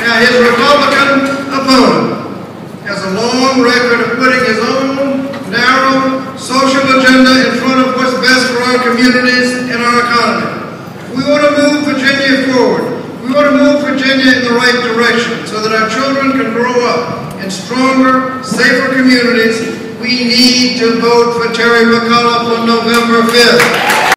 Now, his Republican opponent has a long record of putting his own narrow social agenda in front of what's best for our communities and our economy. We want to move Virginia forward. We want to move Virginia in the right direction so that our children can grow up in stronger, safer communities. We need to vote for Terry McAuliffe for